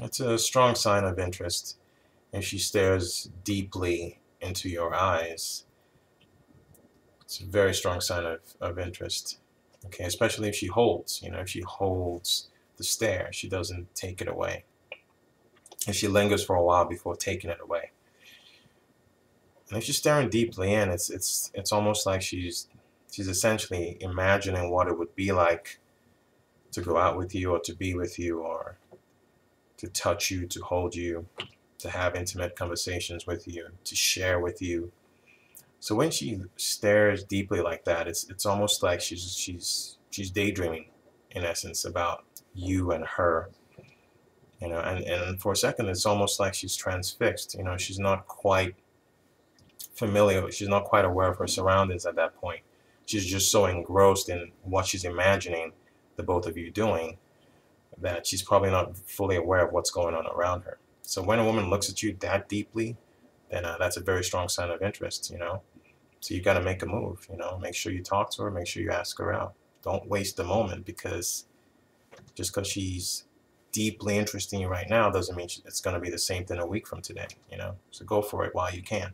It's a strong sign of interest. If she stares deeply into your eyes, it's a very strong sign of, of interest. Okay, especially if she holds, you know, if she holds the stare, she doesn't take it away. And she lingers for a while before taking it away. And if she's staring deeply in, it's it's it's almost like she's she's essentially imagining what it would be like to go out with you or to be with you or to touch you, to hold you, to have intimate conversations with you, to share with you. So when she stares deeply like that, it's it's almost like she's she's she's daydreaming in essence about you and her. You know, and, and for a second it's almost like she's transfixed. You know, she's not quite familiar, she's not quite aware of her surroundings at that point. She's just so engrossed in what she's imagining the both of you doing that she's probably not fully aware of what's going on around her. So when a woman looks at you that deeply, then uh, that's a very strong sign of interest, you know. So you got to make a move, you know. Make sure you talk to her. Make sure you ask her out. Don't waste the moment because just because she's deeply interested in you right now doesn't mean it's going to be the same thing a week from today, you know. So go for it while you can.